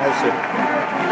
That's it.